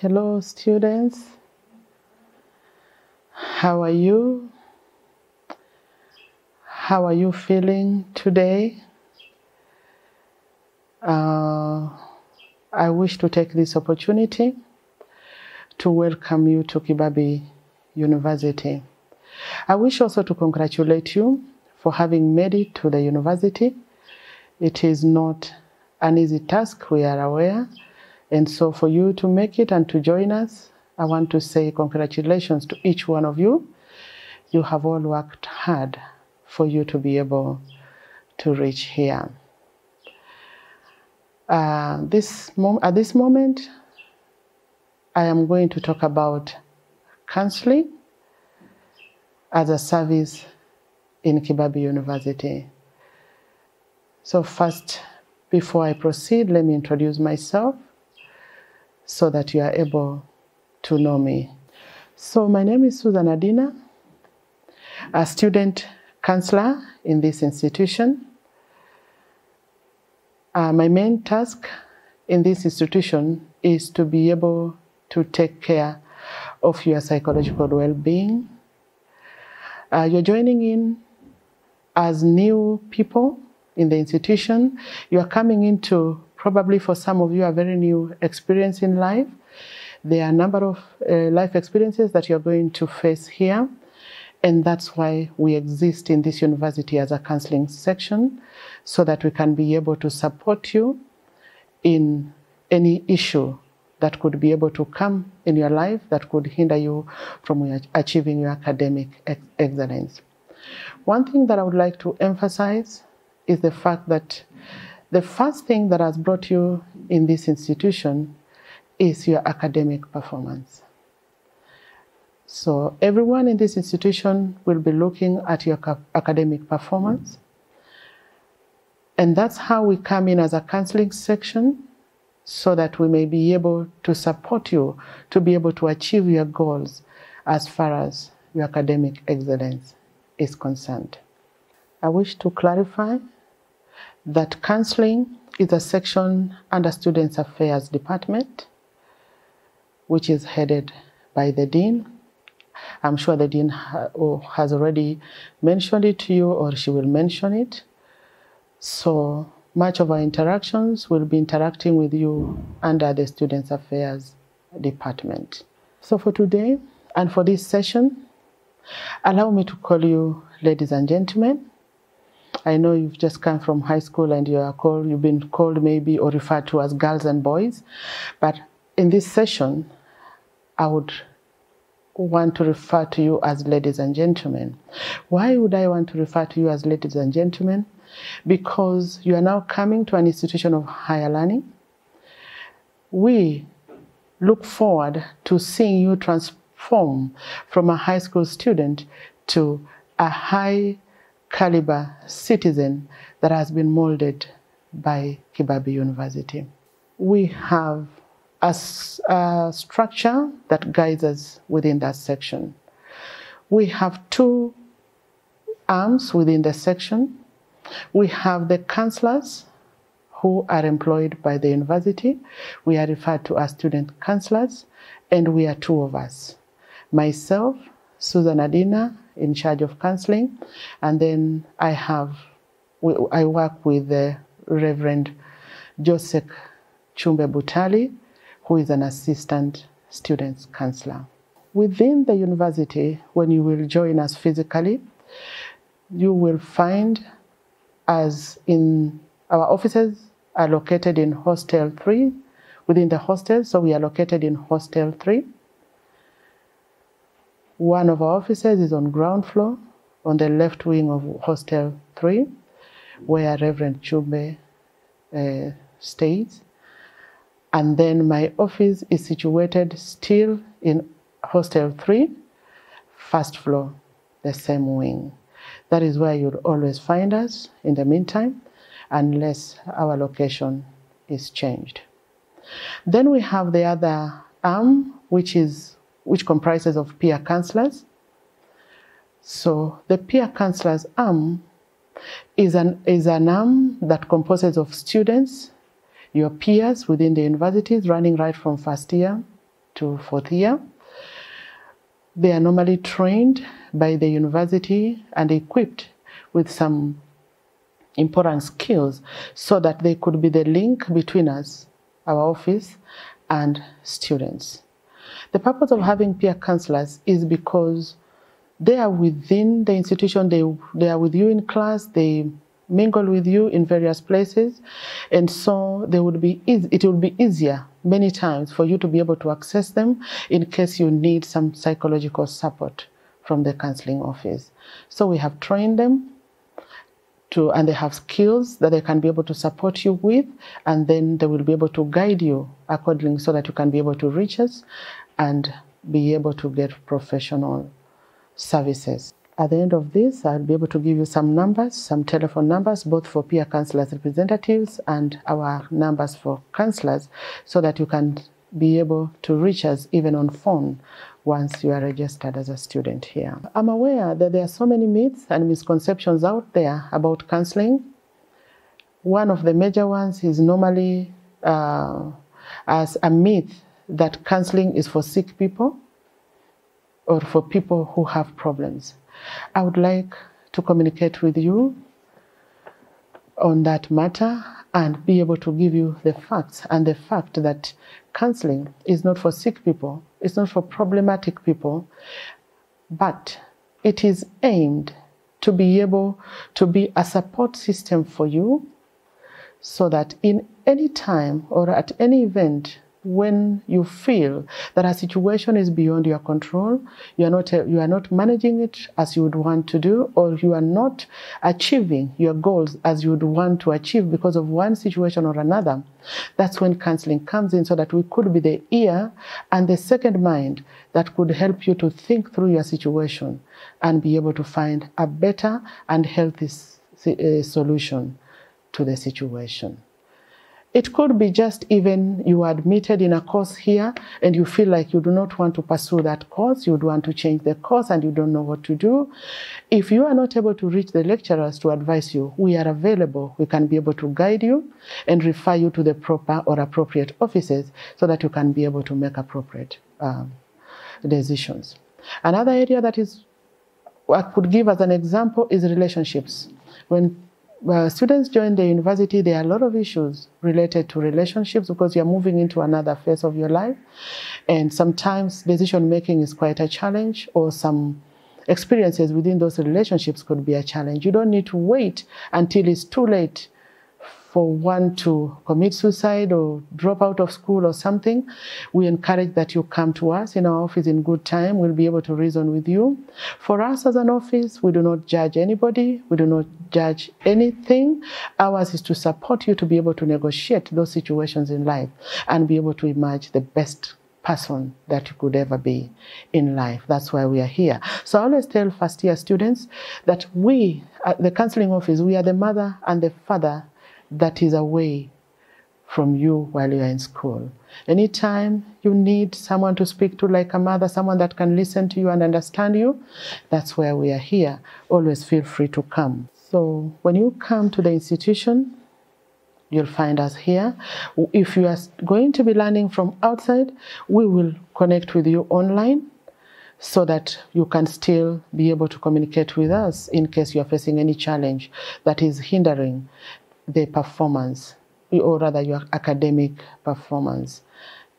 Hello, students. How are you? How are you feeling today? Uh, I wish to take this opportunity to welcome you to Kibabii University. I wish also to congratulate you for having made it to the university. It is not an easy task, we are aware. And so, for you to make it and to join us, I want to say congratulations to each one of you. You have all worked hard for you to be able to reach here. Uh, this at this moment, I am going to talk about counseling as a service in Kibabii University. So, first, before I proceed, let me introduce myself so that you are able to know me. So, my name is Susan Adina, a student counselor in this institution. Uh, my main task in this institution is to be able to take care of your psychological well being. Uh, you're joining in as new people in the institution. You are coming into probably for some of you a very new experience in life. There are a number of uh, life experiences that you're going to face here, and that's why we exist in this university as a counseling section so that we can be able to support you in any issue that could be able to come in your life that could hinder you from achieving your academic ex- excellence. One thing that I would like to emphasize is the fact that the first thing that has brought you in this institution is your academic performance. So, everyone in this institution will be looking at your academic performance. And that's how we come in as a counseling section so that we may be able to support you to be able to achieve your goals as far as your academic excellence is concerned. I wish to clarify that counseling is a section under Students Affairs Department, which is headed by the Dean. I'm sure the Dean ha- has already mentioned it to you, or she will mention it. So much of our interactions will be interacting with you under the Students Affairs Department. So for today and for this session, allow me to call you ladies and gentlemen. I know you've just come from high school and you are called, you've been called maybe or referred to as girls and boys, but in this session, I would want to refer to you as ladies and gentlemen. Why would I want to refer to you as ladies and gentlemen? Because you are now coming to an institution of higher learning. We look forward to seeing you transform from a high school student to a high caliber citizen that has been molded by Kibabii University. We have a, a, structure that guides us within that section. We have two arms within the section. We have the counselors who are employed by the university. We are referred to as student counselors, and we are two of us myself, Susan Adina, in charge of counseling, and then I have I work with the Reverend Joseck Chumbe Butali, who is an assistant students counselor. Within the university, when you will join us physically, you will find us in our offices are located in Hostel 3, within the hostel, so we are located in Hostel 3. One of our offices is on ground floor, on the left wing of Hostel 3, where Reverend Chumbe uh, stays. And then my office is situated still in Hostel 3, first floor, the same wing. That is where you'll always find us in the meantime, unless our location is changed. Then we have the other arm, which is which comprises of peer counselors. So the peer counselors arm is an, is an arm that composes of students, your peers within the universities, running right from first year to fourth year. They are normally trained by the university and equipped with some important skills so that they could be the link between us, our office, and students. The purpose of having peer counselors is because they are within the institution, they, they are with you in class, they mingle with you in various places, and so they would be it will be easier many times for you to be able to access them in case you need some psychological support from the counseling office. So we have trained them to, and they have skills that they can be able to support you with, and then they will be able to guide you accordingly so that you can be able to reach us and be able to get professional services. At the end of this, I'll be able to give you some numbers, some telephone numbers, both for peer counselors representatives and our numbers for counselors, so that you can be able to reach us even on phone once you are registered as a student here. I'm aware that there are so many myths and misconceptions out there about counseling. One of the major ones is normally uh, as a myth that counseling is for sick people or for people who have problems. I would like to communicate with you on that matter and be able to give you the facts and the fact that counseling is not for sick people, it's not for problematic people, but it is aimed to be able to be a support system for you so that in any time or at any event when you feel that a situation is beyond your control, you are not you are not managing it as you would want to do, or you are not achieving your goals as you would want to achieve because of one situation or another. That's when counseling comes in, so that we could be the ear and the second mind that could help you to think through your situation and be able to find a better and healthy uh, solution to the situation. It could be just even you are admitted in a course here and you feel like you do not want to pursue that course, you would want to change the course and you don't know what to do. If you are not able to reach the lecturers to advise you, we are available. We can be able to guide you and refer you to the proper or appropriate offices so that you can be able to make appropriate um, decisions. Another area that is I could give as an example is relationships. When uh, students join the university, there are a lot of issues related to relationships because you're moving into another phase of your life. And sometimes decision making is quite a challenge, or some experiences within those relationships could be a challenge. You don't need to wait until it's too late for one to commit suicide or drop out of school or something, we encourage that you come to us in our office in good time. We'll be able to reason with you. For us as an office, we do not judge anybody. We do not judge anything. Ours is to support you to be able to negotiate those situations in life and be able to emerge the best person that you could ever be in life. That's why we are here. So I always tell first year students that we, at the counseling office, we are the mother and the father that is away from you while you are in school. Anytime you need someone to speak to, like a mother, someone that can listen to you and understand you, that's where we are here. Always feel free to come. So when you come to the institution, you'll find us here. If you are going to be learning from outside, we will connect with you online so that you can still be able to communicate with us in case you are facing any challenge that is hindering the performance, or rather your academic performance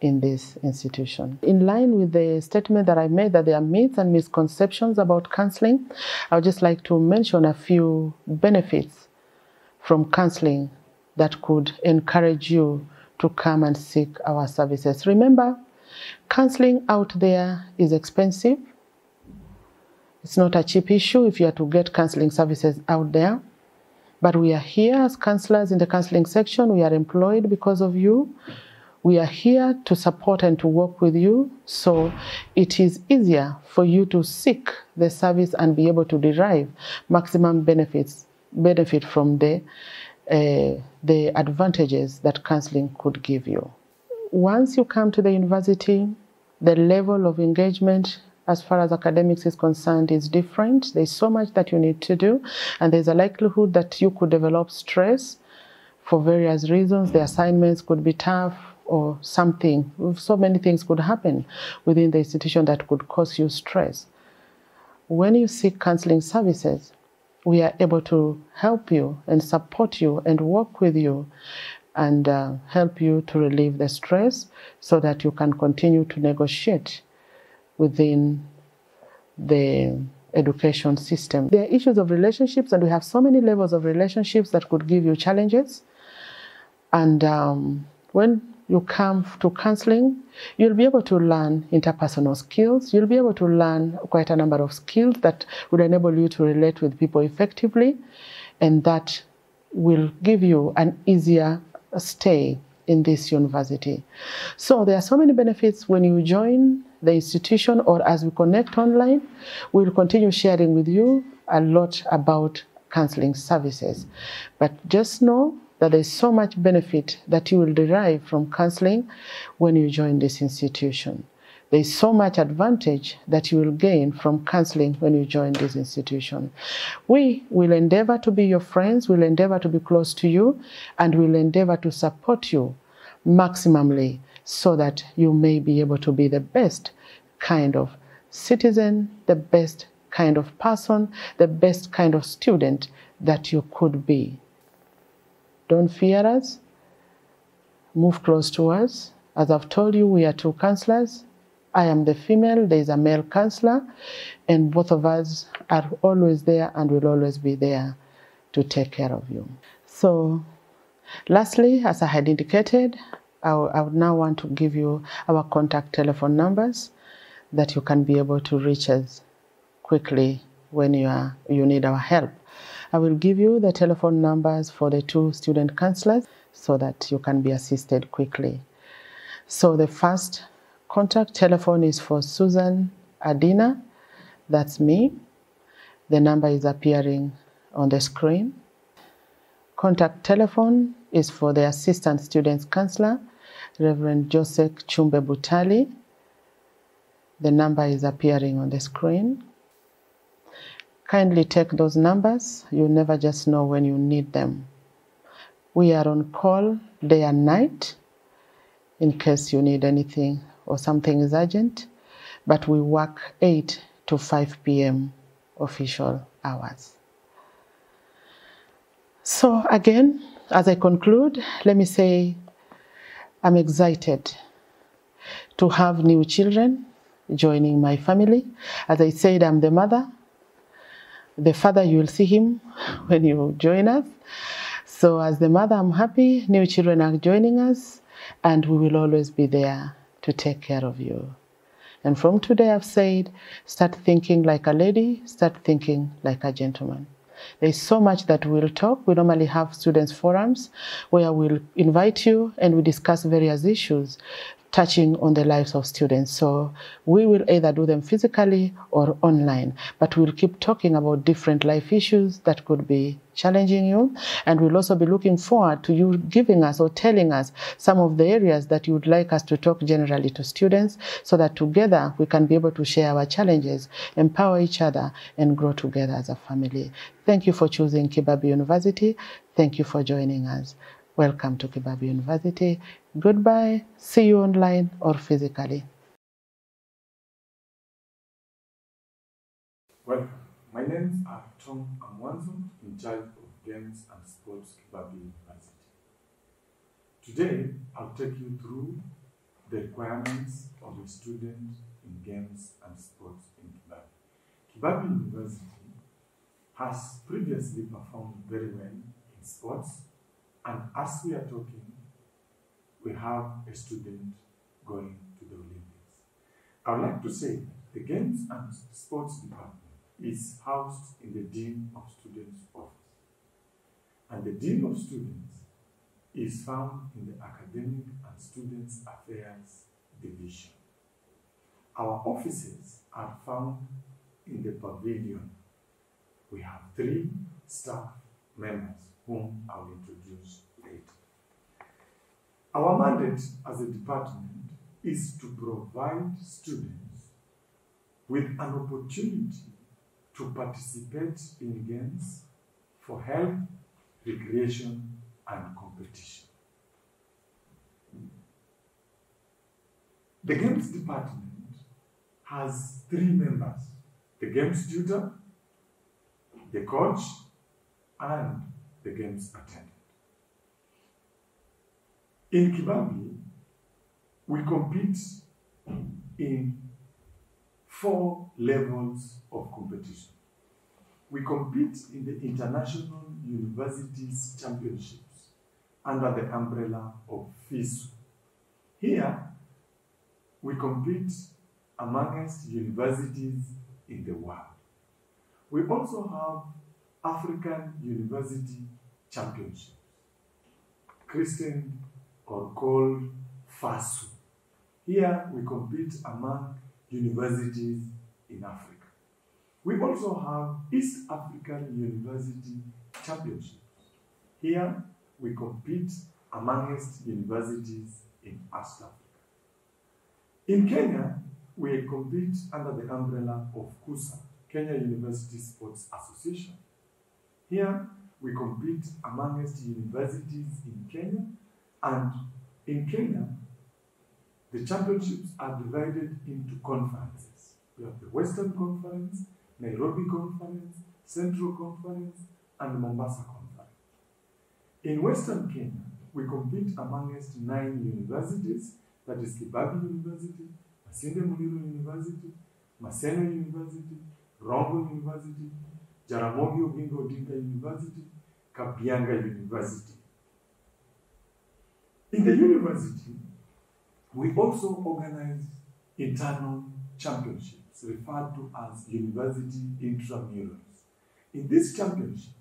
in this institution. In line with the statement that I made that there are myths and misconceptions about counseling, I would just like to mention a few benefits from counseling that could encourage you to come and seek our services. Remember, counseling out there is expensive. It's not a cheap issue if you are to get counseling services out there. But we are here as counselors in the counseling section. We are employed because of you. We are here to support and to work with you. So it is easier for you to seek the service and be able to derive maximum benefits, benefit from the, uh, the advantages that counseling could give you. Once you come to the university, the level of engagement as far as academics is concerned is different. There's so much that you need to do, and there's a likelihood that you could develop stress for various reasons. The assignments could be tough, or something. So many things could happen within the institution that could cause you stress. When you seek counseling services, we are able to help you and support you and work with you and uh, help you to relieve the stress so that you can continue to negotiate within the education system. There are issues of relationships, and we have so many levels of relationships that could give you challenges. And um, when you come to counseling, you'll be able to learn interpersonal skills. You'll be able to learn quite a number of skills that would enable you to relate with people effectively, and that will give you an easier stay in this university. So there are so many benefits when you join the institution or as we connect online. We'll continue sharing with you a lot about counseling services. But just know that there's so much benefit that you will derive from counseling when you join this institution. There's so much advantage that you will gain from counseling when you join this institution. We will endeavor to be your friends, we'll endeavor to be close to you, and we'll endeavor to support you maximally so that you may be able to be the best kind of citizen, the best kind of person, the best kind of student that you could be. Don't fear us. Move close to us. As I've told you, we are two counselors. I am the female, there is a male counselor, and both of us are always there and will always be there to take care of you. So, lastly, as I had indicated, I, would now want to give you our contact telephone numbers that you can be able to reach us quickly when you, are, you need our help. I will give you the telephone numbers for the two student counselors so that you can be assisted quickly. So the first contact telephone is for Susan Adina, that's me. The number is appearing on the screen. Contact telephone is for the assistant students counselor, Reverend Joseck Chumbe Butali. The number is appearing on the screen. Kindly take those numbers. You never just know when you need them. We are on call day and night in case you need anything or something is urgent, but we work 8 to 5 p.m. official hours. So, again, as I conclude, let me say I'm excited to have new children joining my family. As I said, I'm the mother the father, you will see him when you join us. So, as the mother, I'm happy new children are joining us, and we will always be there to take care of you. And from today, I've said, start thinking like a lady, start thinking like a gentleman. There's so much that we'll talk. We normally have students' forums where we'll invite you and we discuss various issues touching on the lives of students. So we will either do them physically or online, but we'll keep talking about different life issues that could be challenging you. And we'll also be looking forward to you giving us or telling us some of the areas that you would like us to talk generally to students so that together we can be able to share our challenges, empower each other, and grow together as a family. Thank you for choosing Kibabii University. Thank you for joining us. Welcome to Kibabii University. Goodbye. See you online or physically. Welcome. My name is Tom Amwanzo, in charge of Games and Sports Kibabii University. Today, I'll take you through the requirements of a student in games and sports in Kibabii. Kibabii University has previously performed very well in sports and as we are talking, we have a student going to the Olympics. I would like to say the Games and Sports Department is housed in the Dean of Students office. And the Dean of Students is found in the Academic and Students Affairs Division. Our offices are found in the pavilion. We have three staff members whom I will introduce. Our mandate as a department is to provide students with an opportunity to participate in games for health, recreation, and competition. The games department has three members the games tutor, the coach, and the games attendant. In Kibabii, we compete in four levels of competition. We compete in the International Universities Championships under the umbrella of FISU. Here, we compete amongst universities in the world. We also have African University Championships, christened or called FASU. Here we compete among universities in Africa. We also have East African University Championships. Here we compete amongst universities in East Africa. In Kenya, we compete under the umbrella of KUSA, Kenya University Sports Association. Here, we compete amongst universities in Kenya, and in Kenya, the championships are divided into conferences. We have the Western Conference, Nairobi Conference, Central Conference, and Mombasa Conference. In Western Kenya, we compete amongst nine universities, that is Kibabii University, Masinde Muliro University, Maseno University, Rongo University, Jaramogi Oginga Odinga University, Kabianga University. In the university, we also organize internal championships referred to as university intramurals. In these championships,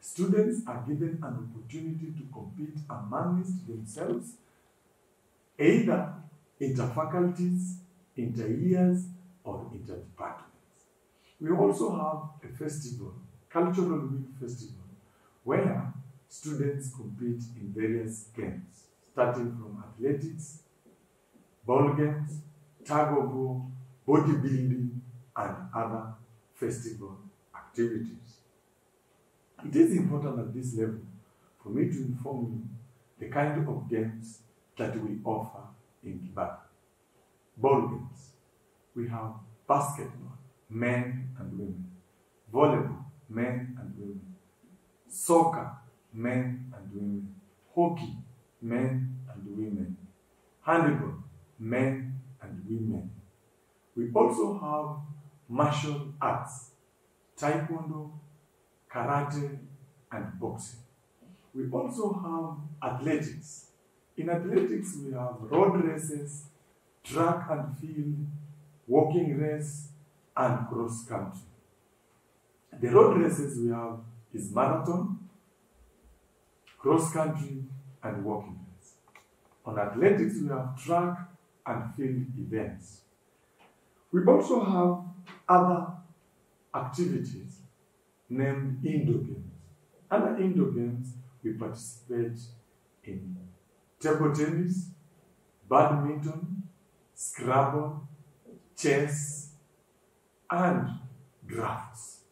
students are given an opportunity to compete amongst themselves, either interfaculties, inter-years, or inter-departments. We also have a festival, Cultural Week Festival, where students compete in various games, starting from athletics, ball games, tug of war, bodybuilding, and other festival activities. It is important at this level for me to inform you the kind of games that we offer in Kibabii. Ball games. We have basketball, men and women. Volleyball, men and women. Soccer, men and women. Hockey, men and women. Handball, men and women. We also have martial arts, taekwondo, karate, and boxing. We also have athletics. In athletics, we have road races, track and field, walking race, and cross country. The road races we have is marathon, cross country, and walking. On athletics, we have track and field events. We also have other activities named indoor games. Under indoor games, we participate in table tennis, badminton, Scrabble, chess, and drafts.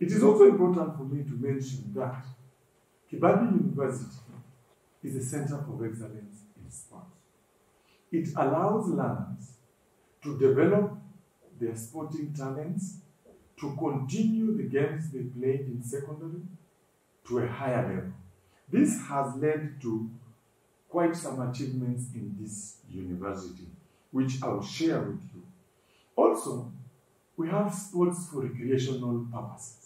It is also important for me to mention that Kibabii University is a center for excellence in sports. It allows learners to develop their sporting talents, to continue the games they played in secondary to a higher level. This has led to quite some achievements in this university, which I will share with you. Also, we have sports for recreational purposes.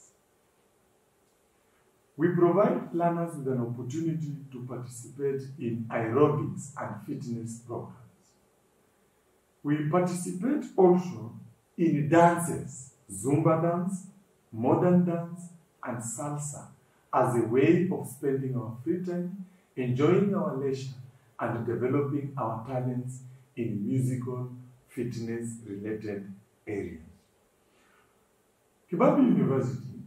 We provide learners with an opportunity to participate in aerobics and fitness programs. We participate also in dances, Zumba dance, modern dance, and salsa as a way of spending our free time, enjoying our leisure, and developing our talents in musical fitness related areas. Kibabii University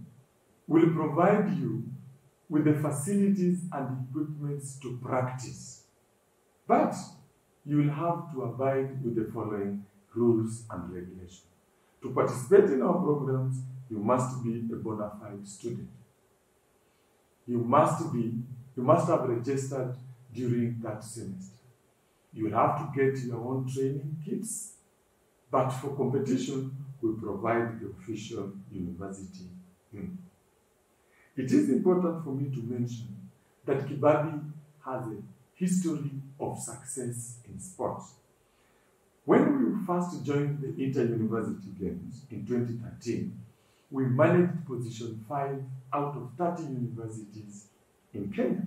will provide you with the facilities and equipments to practice, but you will have to abide with the following rules and regulations. To participate in our programs, you must be a bona fide student. You must be, you must have registered during that semester. You will have to get your own training kits, but for competition, we provide the official university uniform. It is important for me to mention that Kibabii has a history of success in sports. When we first joined the Inter-University Games in 2013, we managed position 5 out of 30 universities in Kenya.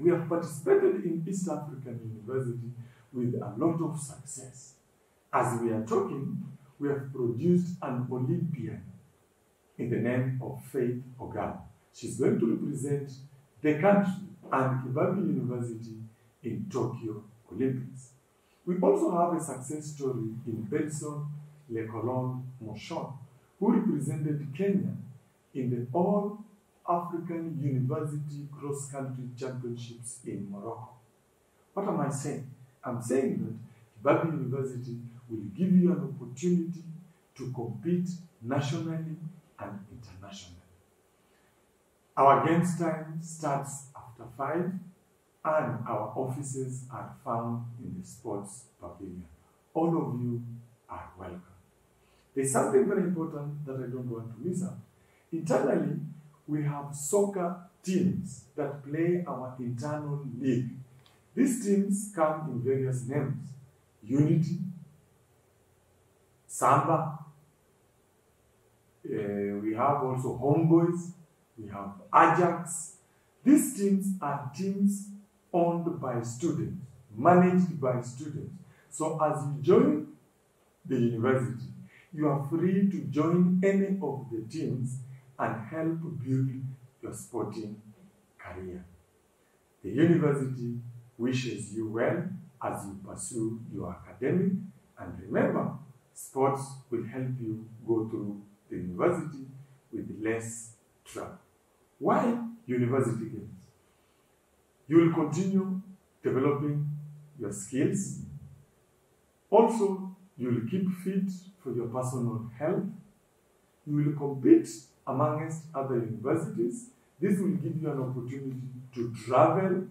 We have participated in East African University with a lot of success. As we are talking, we have produced an Olympian in the name of Faith Ogalla. She's going to represent the country and Kibabii University in Tokyo Olympics. We also have a success story in Benson Lekolon Moshon, who represented Kenya in the All African University Cross Country Championships in Morocco. What am I saying? I'm saying that Kibabii University will give you an opportunity to compete nationally and internationally. Our games time starts after 5 and our offices are found in the sports pavilion. All of you are welcome. There's something very important that I don't want to miss out. Internally, we have soccer teams that play our internal league. These teams come in various names Unity, Samba, uh, we have also Homeboys, we have Ajax. These teams are teams owned by students, managed by students. So as you join the university, you are free to join any of the teams and help build your sporting career. The university wishes you well as you pursue your academic and remember, sports will help you go through the university with less trouble. Why university games? You will continue developing your skills. Also, you will keep fit for your personal health. You will compete amongst other universities. This will give you an opportunity to travel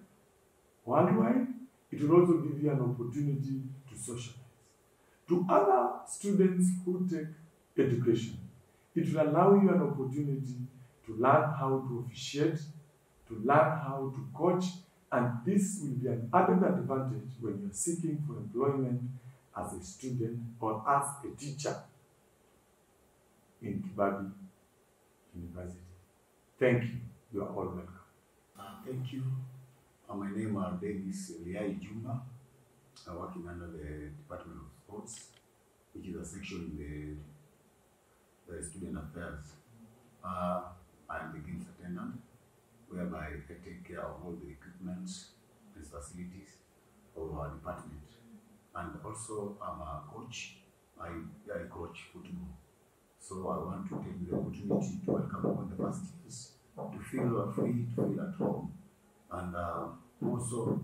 worldwide. It will also give you an opportunity to socialize. To other students who take education, it will allow you an opportunity to learn how to officiate, to learn how to coach, and this will be an added advantage when you're seeking for employment as a student or as a teacher in Kibabii University. Thank you. You are all welcome. Uh, thank you. Uh, my name is Dennis Liai Juma. I work in under the Department of Sports, which is a section in the, the student affairs. Uh, am the games attendant, whereby I take care of all the equipment and facilities of our department. And also, I'm a coach. I, I coach football. So I want to take the opportunity to welcome all the first years to feel free, to feel at home, and uh, also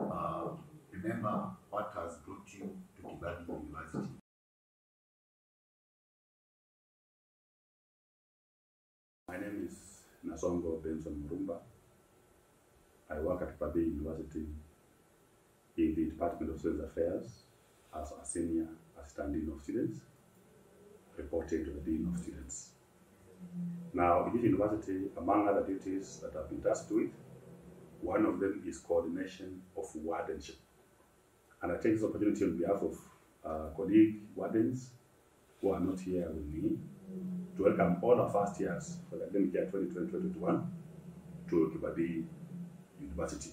uh, remember what has brought you to Kibabii University. My name is Nasongo Benson Murumba. I work at Kibabii University in the Department of Student Affairs as a senior assistant dean of students, reporting to the dean of students. Now, in this university, among other duties that I've been tasked with, one of them is coordination of wardenship. And I take this opportunity on behalf of uh, colleague wardens who are not here with me to welcome all our first years for the academic year 2020-2021 to Kibabii University.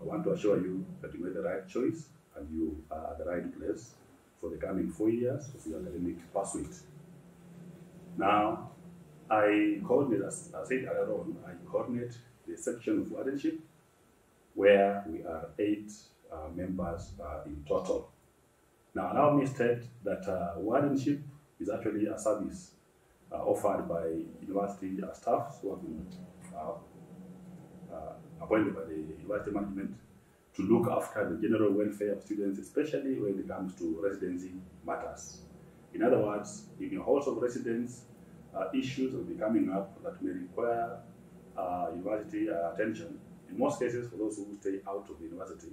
I want to assure you that you made the right choice and you are at the right place for the coming four years of your academic pursuit. Now, I coordinate, as I said earlier on, I coordinate the section of wardenship where we are eight uh, members uh, in total. Now, allow me to state that uh, wardenship is actually a service uh, offered by university uh, staff who have been uh, uh, appointed by the university management to look after the general welfare of students, especially when it comes to residency matters. In other words, in your halls of residence, uh, issues will be coming up that may require uh, university uh, attention. In most cases, for those who stay out of the university,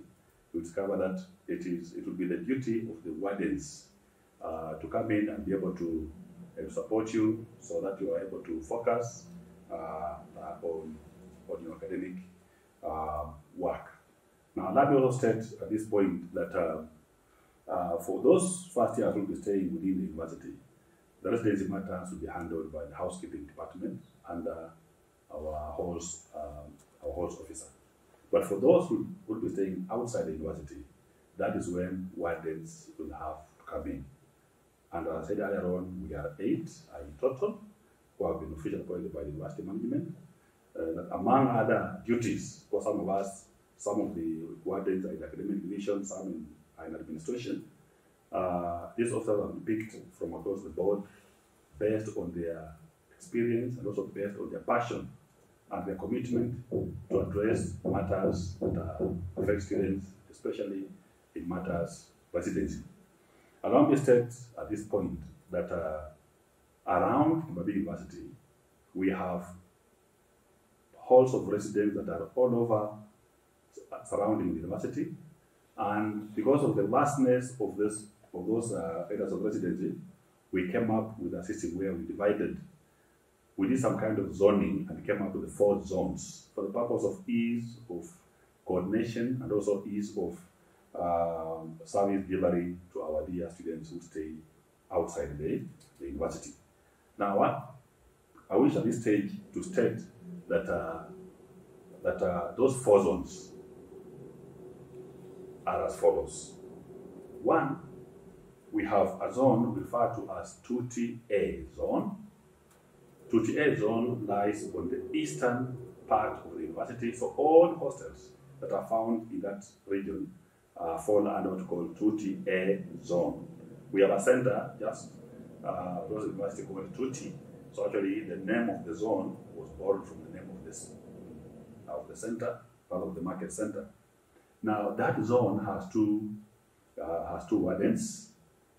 we discover that it is it will be the duty of the wardens uh, to come in and be able to uh, support you so that you are able to focus uh, on, on your academic uh, work. Now, let me also state at this point that uh, uh, for those first years who will be staying within the university, the residency matters will be handled by the housekeeping department under our halls, um, our halls officer. But for those who will be staying outside the university, that is when wardens will have to come in. And as I said earlier on, we are eight in total who have been officially appointed by the university management. Uh, among other duties, for some of us, some of the wardens are in academic division, some in, are in administration. Uh, these officers are picked from across the board based on their experience and also based on their passion and their commitment to address matters that affect students, especially in matters of residency. To state at this point that uh, around Kibabii University, we have halls of residence that are all over surrounding the university. And because of the vastness of this of those uh, areas of residency, we came up with a system where we divided. We did some kind of zoning and came up with the four zones for the purpose of ease of coordination and also ease of um, service delivery to our dear students who stay outside the, the university. Now, what I wish at this stage to state that uh, that uh, those four zones are as follows. One, we have a zone referred to as 2TA zone. 2TA zone lies on the eastern part of the university, so all hostels that are found in that region uh, fall under what we call 2TA zone. We have a center just uh, the university called 2T. So actually, the name of the zone was borrowed from the name of this of the center, part of the market center. Now that zone has two uh, has two wardens.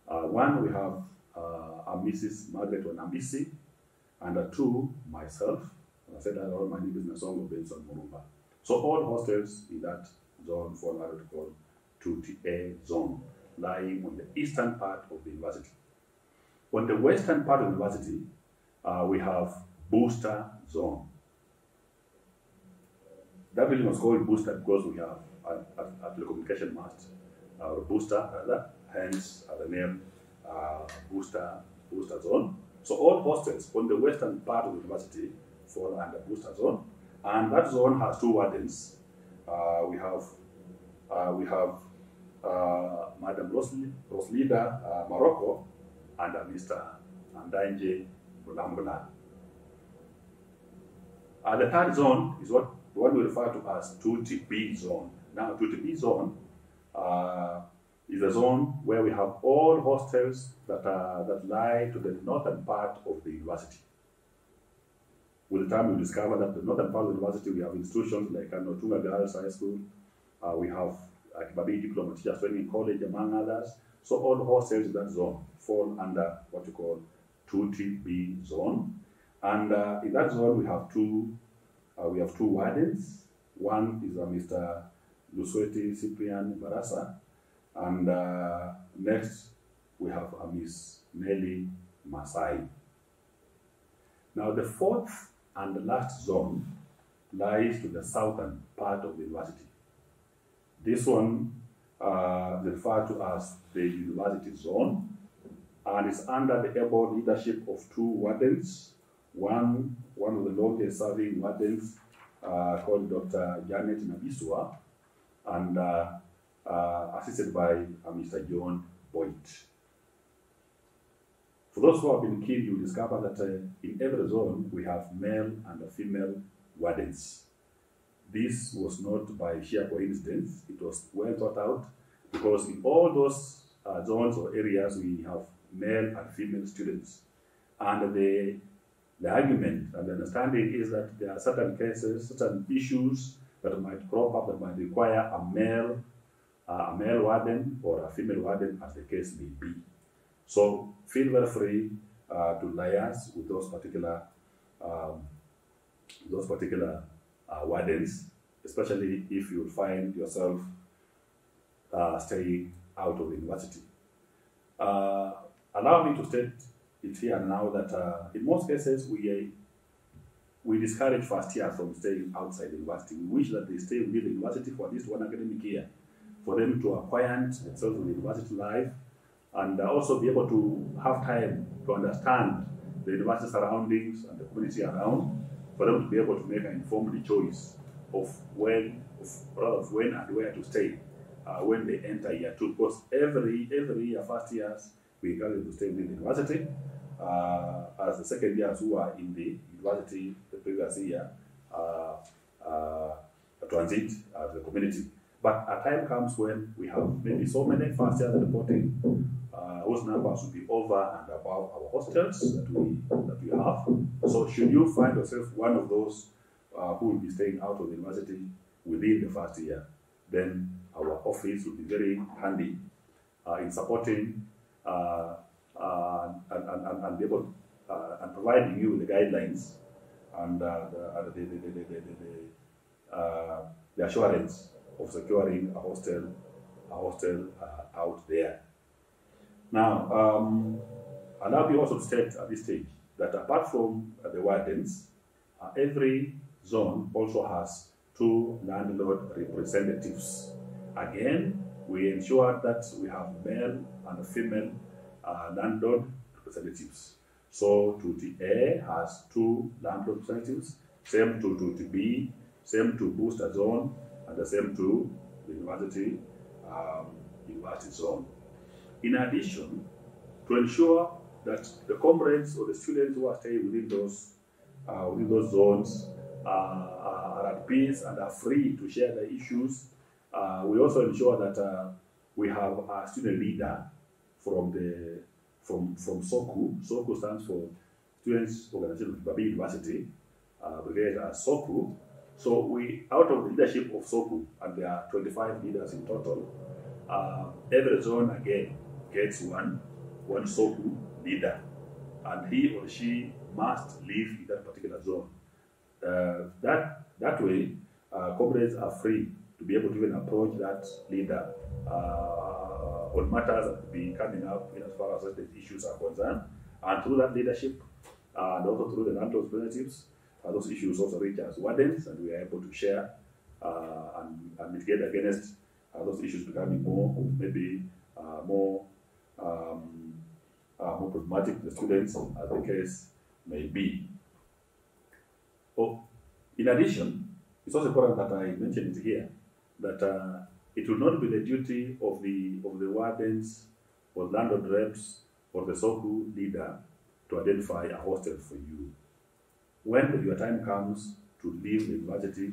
Uh, one we have uh, a Mrs. Margaret Wanambisi, and uh, two myself. I said that all my name is Nasongo Benson Murumba. So all hostels in that zone for under what called 2TA zone, lying on the eastern part of the university. On the western part of the university, uh, we have booster zone. That building was called booster because we have a, a, a telecommunication mast, uh, booster rather, hence uh, the name uh, booster booster zone. So all hostels on the western part of the university fall under booster zone, and that zone has two wardens. Uh, we have uh, we have uh, Madam Rosli, Roslida uh, Morocco and uh, Mr. Andanje Bulambula. Uh, the third zone is what, what we refer to as 2TB zone. Now, 2TB zone uh, is a zone where we have all hostels that, that lie to the northern part of the university. With the time, we discover that the northern part of the university, we have institutions like Notunga Girls High School, uh, we have Kibabii Diploma Teachers Training College, among others. So all hostels in that zone fall under what you call 2TB zone. And uh, in that zone, we have two, uh, we have two wardens. One is uh, Mr. Lusweti Cyprian Barasa, and uh, next we have uh, Miss Nelly Masai. Now, the fourth and the last zone lies to the southern part of the university. This one uh, referred to as the university zone and is under the able leadership of two wardens. One, one of the longest serving wardens uh, called Dr. Janet Nabiswa and uh, uh, assisted by uh, Mr. John Boyd. For those who have been keen, you will discover that uh, in every zone we have male and female wardens. This was not by sheer coincidence, it was well thought out because in all those uh, zones or areas we have male and female students. And the, the argument and the understanding is that there are certain cases, certain issues that might crop up that might require a male, uh, a male warden or a female warden as the case may be. So feel very free uh, to liaise with those particular um, those particular uh, wardens, especially if you find yourself uh, staying out of university. Uh, allow me to state it here now that uh, in most cases we we discourage first years from staying outside the university. We wish that they stay within the university for at least one academic year, for them to acquaint themselves with university life, and also be able to have time to understand the university surroundings and the community around, for them to be able to make an informed choice of when, of, rather of when and where to stay uh, when they enter year two. Because every every year, first years, we encourage to stay within the university. Uh, as the second years who are in the university the previous year uh, uh, transit uh, to the community. But a time comes when we have maybe so many first years reporting, whose numbers will be over and above our hostels that we that we have. So should you find yourself one of those uh, who will be staying out of the university within the first year, then our office will be very handy uh, in supporting uh, uh, and, and, and, able uh, and providing you with the guidelines and uh, the, the, the, the, the, the, the, uh, the assurance of securing a hostel, a hostel uh, out there. Now, um, allow me also to state at this stage that apart from uh, the wardens, uh, every zone also has two landlord representatives. Again, we ensure that we have male and female uh, landlord representatives. So Tuti A has two landlord representatives, same to Tuti B, same to Booster Zone, and the same to the university, um, university zone. In addition, to ensure that the comrades or the students who are staying within those uh, within those zones uh, are at peace and are free to share their issues. Uh, we also ensure that uh, we have a student leader from the from from SOKU. SOKU stands for Students Organization of Babi University. Uh, get as SOKU. So we, out of the leadership of SOKU, and there are 25 leaders in total, uh, every zone again gets one, one SOKU leader, and he or she must live in that particular zone. Uh, that that way, uh, comrades are free to be able to even approach that leader uh, on matters that will be coming up in as far as the issues are concerned, and through that leadership, uh, and also through the landlord representatives, uh, those issues also reach us wardens, and we are able to share uh, and, and mitigate against uh, those issues becoming more, maybe more, um, uh, more problematic to the students, as the case may be. Oh, in addition, it's also important that I mention it here that uh, it will not be the duty of the of the wardens or landlord reps or the SOKU leader to identify a hostel for you when your time comes to leave the university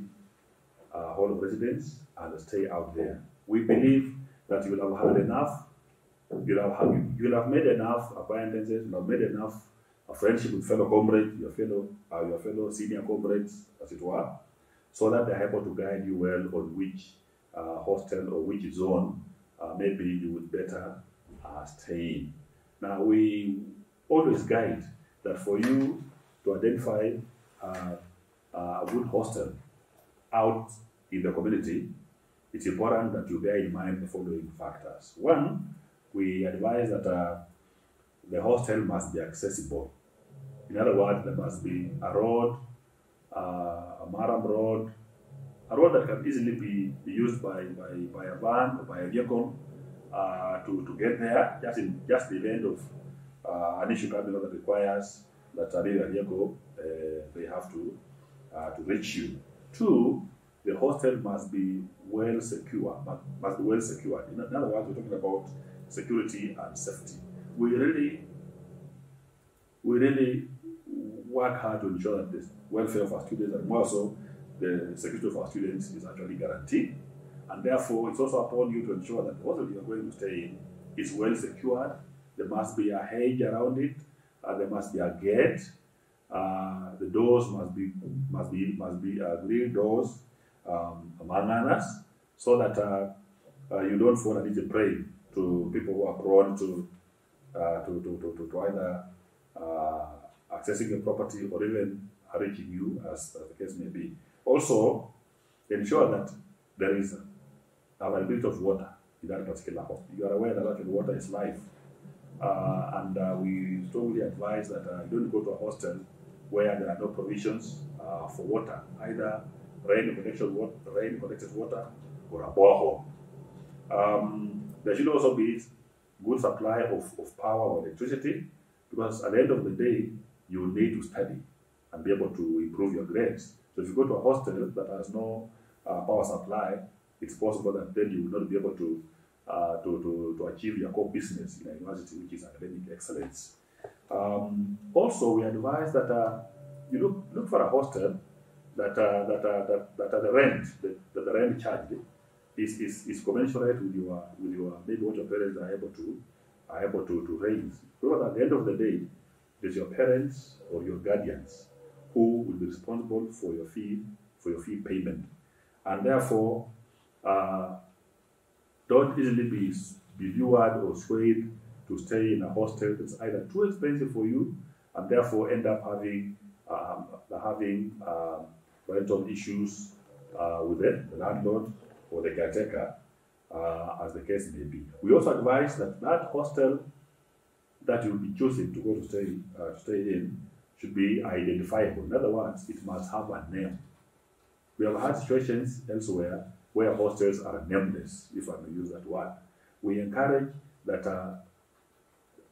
uh, hall of residence and stay out there, we believe that you will have had enough, you'll have, you have made enough acquaintances, you'll have made enough a friendship with fellow comrades, your fellow, uh, your fellow senior comrades, as it were, so that they're able to guide you well on which uh, hostel or which zone uh, maybe you would better uh, stay in. Now, we always guide that for you to identify uh, uh, a good hostel out in the community, it's important that you bear in mind the following factors. One, we advise that uh, the hostel must be accessible. In other words, there must be a road, uh, a murram road, a road that can easily be, be used by, by, by a van or by a vehicle uh, to, to get there, just in just the event of uh, an issue coming that requires that a vehicle uh, they have to uh, to reach you. Two, the hostel must be well secure, must be well secured. In other words, we're talking about security and safety. We really, we really work hard to ensure that the welfare of our students and more so the security of our students is actually guaranteed. And therefore, it's also upon you to ensure that the you are going to stay in is well secured. There must be a hedge around it. Uh, there must be a gate. Uh, the doors must be must be must be uh, grille doors, um, among others, so that uh, uh, you don't fall into prey to people who are prone to uh, to, to, to, to, either uh, accessing your property or even harassing you, as, as the case may be. Also, ensure that there is availability of water in that particular hostel. You are aware that water is life. Uh, and uh, we strongly advise that uh, you don't go to a hostel where there are no provisions uh, for water, either rain connected water, rain water or a borehole. Um, there should also be good supply of, of power or electricity because at the end of the day, you need to study and be able to improve your grades. So if you go to a hostel that has no uh, power supply, it's possible that then you will not be able to, uh, to, to, to achieve your core business in a university, which is academic excellence. Um, also, we advise that uh, you look, look for a hostel that, uh, that, uh, that, that uh, the rent, that, that the rent charged is, is, is commensurate with your, with your, maybe what your parents are able to, are able to, to raise. Because at the end of the day, it's your parents or your guardians who will be responsible for your fee, for your fee payment. And therefore, uh, don't easily be, be lured or swayed to stay in a hostel that's either too expensive for you and therefore end up having um, having um, rental issues uh, with it, the landlord or the caretaker, uh, as the case may be. We also advise that that hostel that you'll be choosing to go to stay, uh, to stay in should be identifiable. In other words, it must have a name. We have had situations elsewhere where hostels are nameless, if I may use that word. We encourage that uh,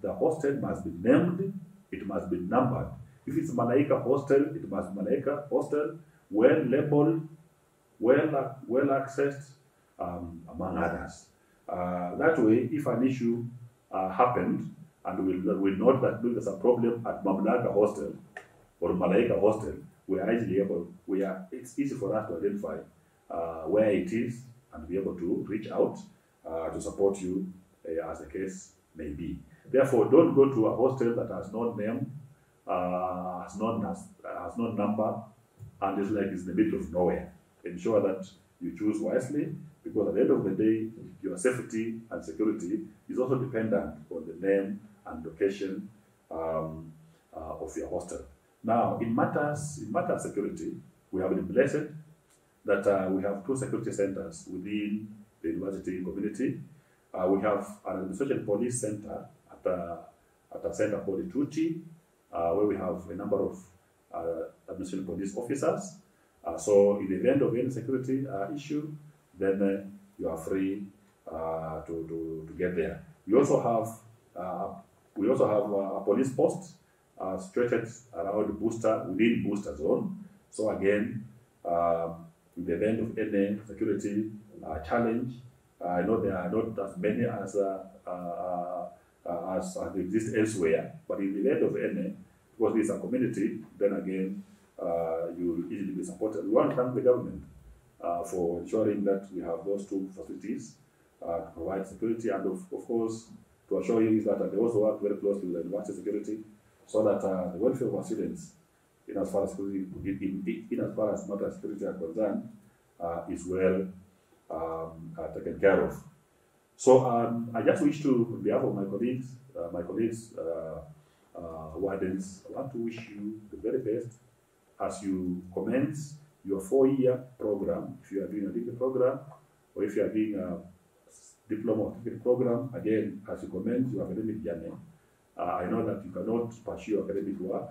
the hostel must be named, it must be numbered. If it's Malaika hostel, it must be Malaika hostel, well labeled, well, well accessed, um, among others. Uh, that way, if an issue uh, happened, and we we note that there's a problem at Mamlaka hostel or Malaika hostel, we are easily able, we are, it's easy for us to identify uh, where it is and be able to reach out uh, to support you uh, as the case may be. Therefore, don't go to a hostel that has no name, uh, has no has, has no number, and is like it's in the middle of nowhere. Ensure that you choose wisely because at the end of the day, your safety and security is also dependent on the name and location um, uh, of your hostel. Now, in matters in matter of security, we have been blessed that uh, we have two security centers within the university community. Uh, we have an administration police center at a, at a center called Ituti, uh, where we have a number of uh, administration police officers. Uh, so, in the event of any security uh, issue, then uh, you are free uh, to, to, to get there. We also have uh, we also have uh, a police post uh, situated around Booster within Booster zone. So again, um, in the event of any security uh, challenge, I know there are not as many as uh, uh, uh, as, as exist elsewhere, but in the event of any, because it's a community, then again, uh, you will easily be supported. We want to thank the government uh, for ensuring that we have those two facilities uh, to provide security, and of, of course, to assure you that uh, they also work very closely with the university security so that uh, the welfare of our students, in as far as security, in, in, in as far as matter of security are concerned, uh, is well um, uh, taken care of. So um, I just wish to, on behalf of my colleagues, uh, my colleagues, uh, uh, wardens, I want to wish you the very best as you commence your four-year program. If you are doing a degree program, or if you are doing a diploma or degree program, again, as you commence your academic journey, uh, I know that you cannot pursue academic work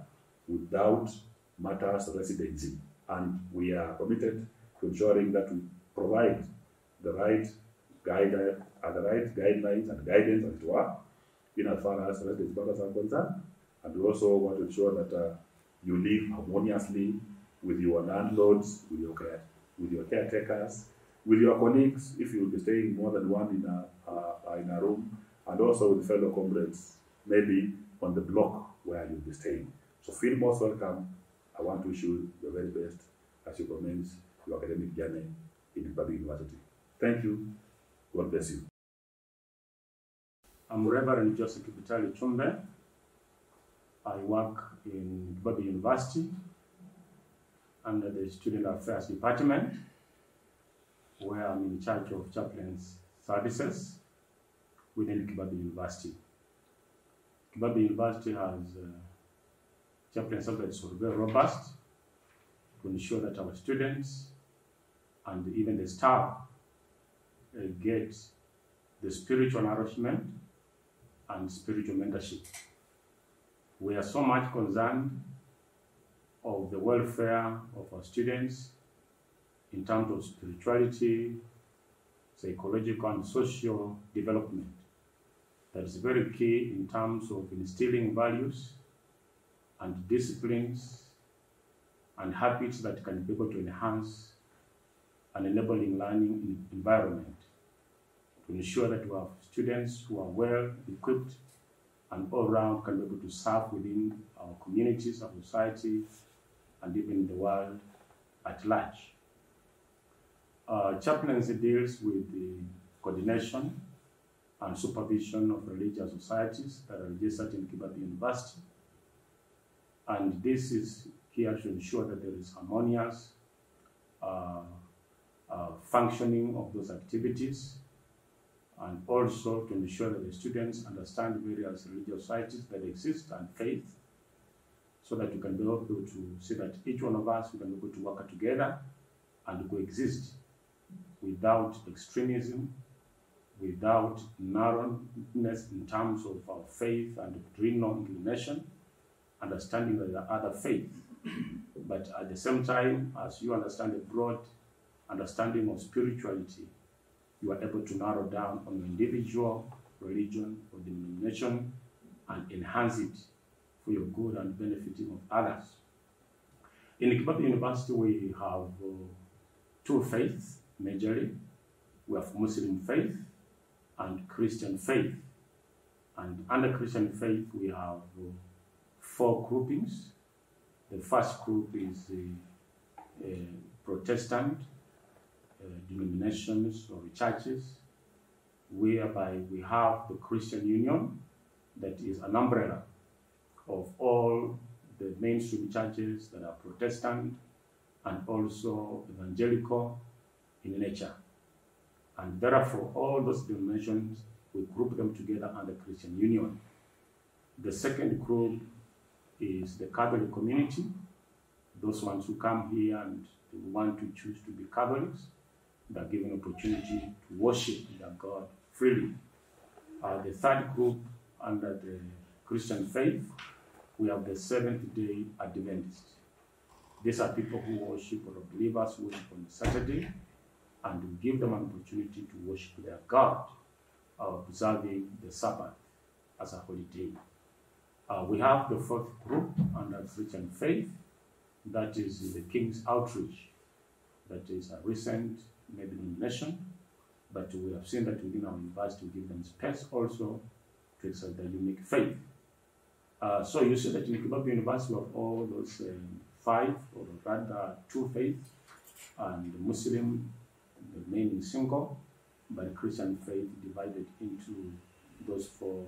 without matters residency, and we are committed to ensuring that we provide the right guide, uh, the right guidelines and guidance as it were, in as far as residence matters are concerned, and we also want to ensure that uh, you live harmoniously with your landlords, with your care, with your caretakers, with your colleagues, if you will be staying more than one in a uh, in a room, and also with fellow comrades, maybe on the block where you'll be staying. So feel most welcome. I want to wish you the very best as you commence your academic journey in Kibabii University. Thank you. God bless you. I'm Reverend Joseck Kipitali Chumbe. I work in Kibabii University under the Student Affairs Department, where I'm in charge of chaplains services within Kibabii University. Kibabii University has uh, chaplain services are very robust to ensure that our students and even the staff uh, get the spiritual nourishment, and spiritual mentorship. We are so much concerned of the welfare of our students in terms of spirituality, psychological and social development. That is very key in terms of instilling values and disciplines and habits that can be able to enhance an enabling learning environment to ensure that we have students who are well equipped and all around can be able to serve within our communities, our society, and even the world at large. Uh, chaplaincy deals with the coordination and supervision of religious societies that are registered in Kibabii University. And this is here to ensure that there is harmonious uh, uh, functioning of those activities and also to ensure that the students understand various religious societies that exist and faith so that you can be able to see that each one of us we can be able to work together and coexist without extremism, without narrowness in terms of our faith and doctrinal inclination, understanding that there are other faiths. But at the same time, as you understand a broad understanding of spirituality, you are able to narrow down on your individual religion or denomination and enhance it for your good and benefiting of others. In Kibabii University, we have uh, two faiths majorly. We have Muslim faith and Christian faith. And under Christian faith, we have uh, four groupings. The first group is the uh, Protestant Uh, denominations or churches, whereby we have the Christian Union, that is an umbrella of all the mainstream churches that are Protestant and also evangelical in nature. And therefore, all those denominations, we group them together under Christian Union. The second group is the Catholic community, those ones who come here and want to choose to be Catholics, they're given opportunity to worship their God freely. Uh, the third group under the Christian faith, we have the Seventh day Adventists. These are people who worship or believers worship on Saturday and we give them an opportunity to worship their God, uh, observing the Sabbath as a holiday. Uh, we have the fourth group under Christian faith, that is the King's Outreach, that is a recent maybe denomination, but we have seen that within our university we give them space also to exercise their unique faith. Uh, so you see that in Kibabii University we have all those um, five, or rather two faiths, and Muslim remaining single, but Christian faith divided into those four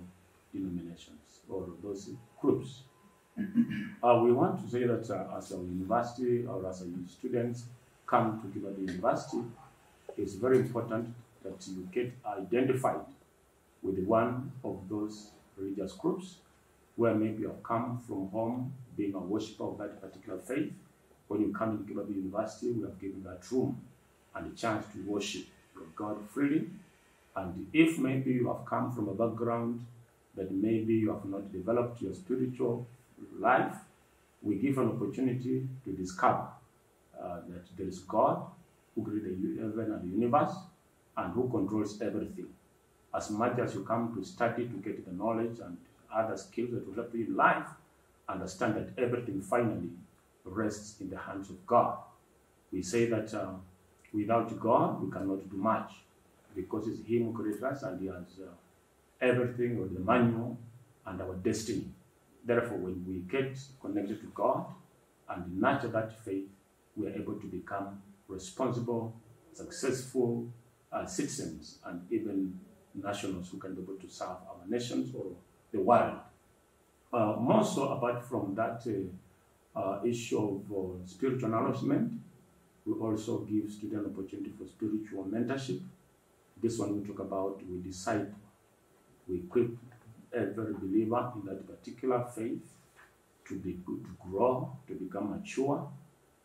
denominations or those groups. uh, we want to say that uh, as a university or as a students come to Kibabii University, it's very important that you get identified with one of those religious groups where maybe you have come from home being a worshiper of that particular faith. When you come to Kibabii University, we have given that room and a chance to worship your God freely. And if maybe you have come from a background that maybe you have not developed your spiritual life, we give an opportunity to discover uh, that there is God who created the heaven and the universe and who controls everything. As much as you come to study to get the knowledge and other skills that will help you in life, understand that everything finally rests in the hands of God. We say that uh, without God, we cannot do much because it's Him who created us and He has uh, everything or the manual and our destiny. Therefore, when we get connected to God and nurture that faith, we are able to become responsible, successful uh, citizens and even nationals who can be able to serve our nations or the world. Uh, more so, apart from that uh, uh issue of uh, spiritual nourishment, we also give student opportunity for spiritual mentorship. This one we talk about, we disciple, we equip every believer in that particular faith to be to grow, to become mature,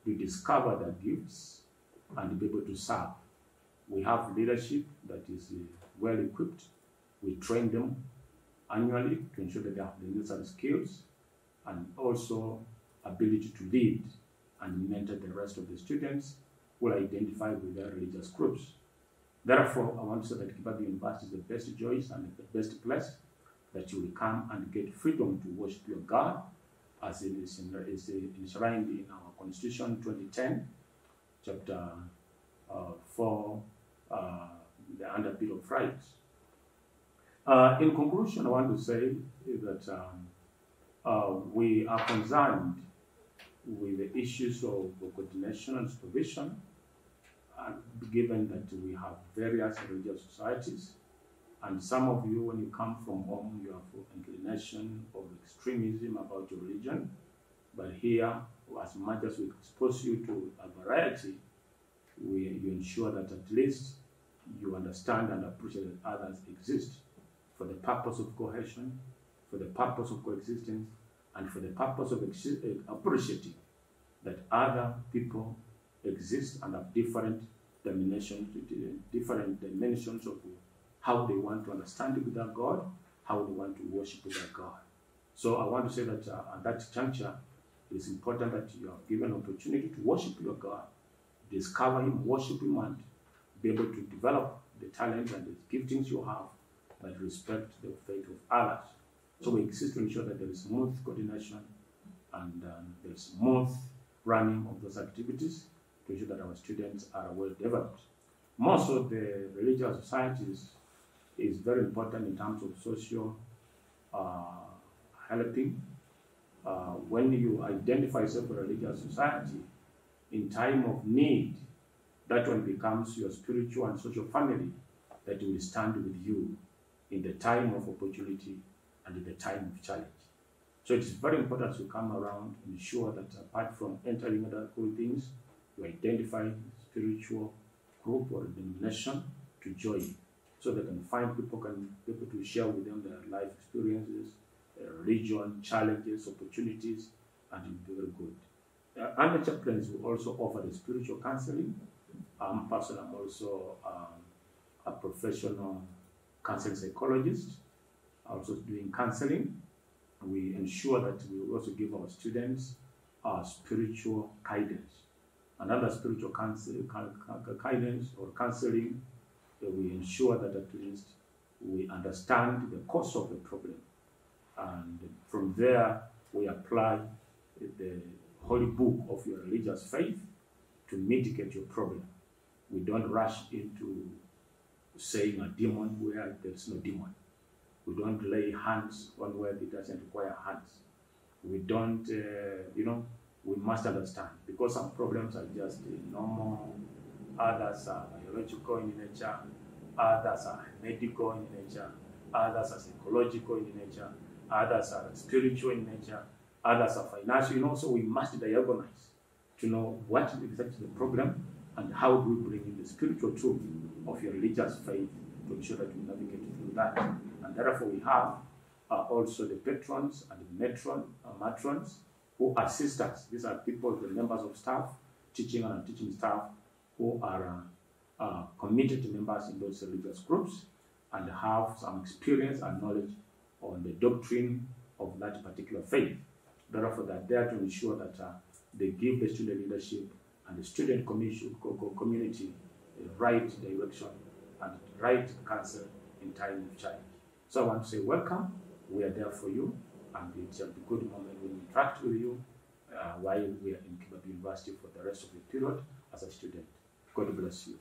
to discover their gifts, and be able to serve. We have leadership that is uh, well equipped. We train them annually to ensure that they have the necessary skills and also ability to lead and mentor the rest of the students who are identified with their religious groups. Therefore, I want to say that Kibabii University is the best choice and the best place that you will come and get freedom to worship your God as it is, in, enshrined in our Constitution 2010, chapter uh, 4, uh, the under Bill of Rights. Uh, in conclusion, I want to say that um, uh, we are concerned with the issues of coordination and supervision, given that we have various religious societies. And some of you, when you come from home, you have inclination of extremism about your religion. But here, as much as we expose you to a variety, we you ensure that at least you understand and appreciate that others exist for the purpose of cohesion, for the purpose of coexistence, and for the purpose of appreciating that other people exist and have different dimensions, different dimensions of how they want to understand their God, how they want to worship their God. So I want to say that uh, at that juncture, it is important that you are given opportunity to worship your God, discover Him, worship Him, and be able to develop the talents and the giftings you have, but respect the faith of others. So we exist to ensure that there is smooth coordination and um, there is smooth running of those activities to ensure that our students are well developed. Most of the religious societies is very important in terms of social uh, helping. Uh, when you identify yourself a religious society, in time of need, that one becomes your spiritual and social family that will stand with you in the time of opportunity and in the time of challenge. So it's very important to come around and ensure that apart from entering other cool things, you identify spiritual group or denomination to join so they can find people can be able to share with them their life experiences, religion, challenges, opportunities, and it will be very good. Uh, under chaplains will also offer the spiritual counseling. I'm personally I'm also um, a professional counseling psychologist, also doing counseling. We ensure that we also give our students uh, spiritual guidance. Another spiritual counsel, guidance or counseling we ensure that at least we understand the cause of the problem. And from there, we apply the holy book of your religious faith to mitigate your problem. We don't rush into saying a demon where there's no demon. We don't lay hands on where it doesn't require hands. We don't, uh, you know, we must understand because some problems are just normal others are biological in nature, others are medical in nature, others are psychological in nature, others are spiritual in nature, others are financial. You know, so we must diagnose to know what exactly the problem and how do we bring in the spiritual truth of your religious faith to ensure that we navigate through that. And therefore, we have uh, also the patrons and the matron, uh, matrons who assist us. These are people, the members of staff, teaching and teaching staff who are uh, committed members in those religious groups and have some experience and knowledge on the doctrine of that particular faith. Therefore, they're there to ensure that uh, they give the student leadership and the student community the right direction and right counsel in time of challenge. So I want to say welcome. We are there for you, and it's a good moment when we interact with you uh, while we are in Kibabii University for the rest of the period as a student. God bless you.